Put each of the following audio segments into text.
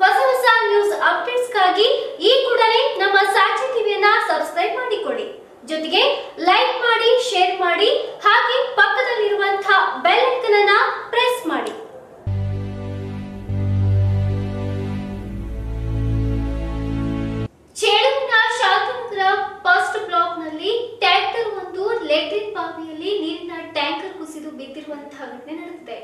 ಹೊಸ ಹೊಸ ನ್ಯೂಸ್ ಅಪ್ಡೇಟ್ಸ್ಗಾಗಿ ಈ ಕೂಡಲೇ ನಮ್ಮ ಸಾಕ್ಷಿ ಟಿವಿಯನ್ನ ಸಬ್ಸ್ಕ್ರೈಬ್ ಮಾಡಿಕೊಳ್ಳಿ. ಜೊತೆಗೆ ಲೈಕ್ ಮಾಡಿ ಶೇರ್ ಮಾಡಿ, ಹಾಗೆ ಪಕ್ಕದಲ್ಲಿರುವಂತಹ ಬೆಲ್ ಐಕನ್ ಪ್ರೆಸ್ ಮಾಡಿ. ಚೇಳೂರಿನ ಶಾಂತನಗರ ಫಸ್ಟ್ ಬ್ಲಾಕ್ನಲ್ಲಿ ಟ್ರ್ಯಾಕ್ಟರ್ ಒಂದು ಲೆಟ್ರಿನ್ ಬಾವಿಯಲ್ಲಿ ನೀರಿನ ಟ್ಯಾಂಕರ್ ಕುಸಿದು ಬಿದ್ದಿರುವಂತಹ ಘಟನೆ ನಡೆದಿದೆ.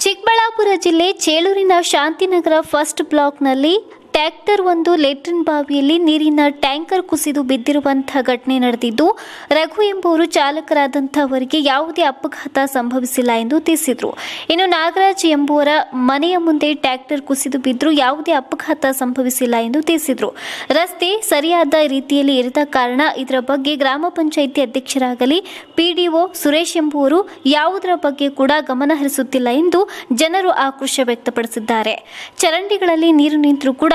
ಚಿಕ್ಕಬಳ್ಳಾಪುರ ಜಿಲ್ಲೆ ಚೇಳೂರಿನ ಶಾಂತಿನಗರ ಫಸ್ಟ್ ಬ್ಲಾಕ್ನಲ್ಲಿ ಟ್ರ್ಯಾಕ್ಟರ್ ಒಂದು ಲೆಟ್ರಿನ್ ಬಾವಿಯಲ್ಲಿ ನೀರಿನ ಟ್ಯಾಂಕರ್ ಕುಸಿದು ಬಿದ್ದಿರುವಂತಹ ಘಟನೆ ನಡೆದಿದ್ದು, ರಘು ಎಂಬುವರು ಚಾಲಕರಾದಂಥವರಿಗೆ ಯಾವುದೇ ಅಪಘಾತ ಸಂಭವಿಸಿಲ್ಲ ಎಂದು ತಿಳಿಸಿದರು. ಇನ್ನು ನಾಗರಾಜ್ ಎಂಬುವರ ಮನೆಯ ಮುಂದೆ ಟ್ಯಾಕ್ಟರ್ ಕುಸಿದು ಬಿದ್ದರೂ ಯಾವುದೇ ಅಪಘಾತ ಸಂಭವಿಸಿಲ್ಲ ಎಂದು ತಿಳಿಸಿದರು. ರಸ್ತೆ ಸರಿಯಾದ ರೀತಿಯಲ್ಲಿ ಇರದ ಕಾರಣ ಇದರ ಬಗ್ಗೆ ಗ್ರಾಮ ಪಂಚಾಯಿತಿ ಅಧ್ಯಕ್ಷರಾಗಲಿ, ಪಿಡಿಒ ಸುರೇಶ್ ಎಂಬುವರು ಯಾವುದರ ಬಗ್ಗೆ ಕೂಡ ಗಮನ ಹರಿಸುತ್ತಿಲ್ಲ ಎಂದು ಜನರು ಆಕ್ರೋಶ ವ್ಯಕ್ತಪಡಿಸಿದ್ದಾರೆ. ಚರಂಡಿಗಳಲ್ಲಿ ನೀರು ನಿಂತರೂ ಕೂಡ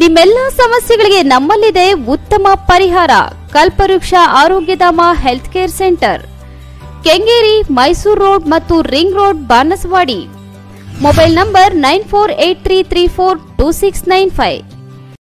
ನಿಮ್ಮೆಲ್ಲ ಸಮಸ್ಯೆಗಳಿಗೆ ನಮ್ಮಲ್ಲಿದೆ ಉತ್ತಮ ಪರಿಹಾರ. Kalpavriksha Arogyadhama health care centre. Kengeri, Mysuru road ಮತ್ತು ring road, Banaswadi. Mobile number nine four eight three three four two six nine five.